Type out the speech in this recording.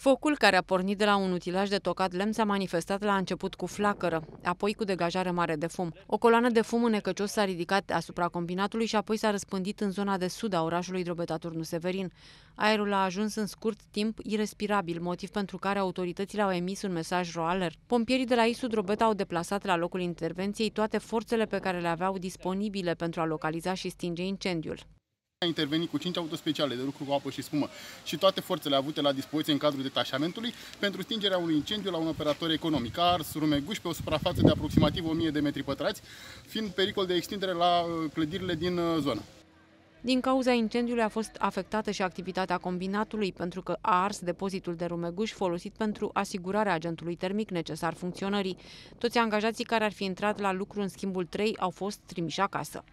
Focul, care a pornit de la un utilaj de tocat lemn, s-a manifestat la început cu flacără, apoi cu degajare mare de fum. O coloană de fum înecăcios s-a ridicat asupra combinatului și apoi s-a răspândit în zona de sud a orașului Drobeta Turnu Severin. Aerul a ajuns în scurt timp irrespirabil, motiv pentru care autoritățile au emis un mesaj roaler. Pompierii de la ISU Drobeta au deplasat la locul intervenției toate forțele pe care le aveau disponibile pentru a localiza și stinge incendiul. A intervenit cu 5 autospeciale de lucru cu apă și spumă și toate forțele avute la dispoziție în cadrul detașamentului pentru stingerea unui incendiu la un operator economic. A ars rumeguș pe o suprafață de aproximativ 1000 de metri pătrați, fiind pericol de extindere la uh, clădirile din uh, zonă. Din cauza incendiului a fost afectată și activitatea combinatului pentru că a ars depozitul de rumeguș folosit pentru asigurarea agentului termic necesar funcționării. Toți angajații care ar fi intrat la lucru în schimbul 3 au fost trimiși acasă.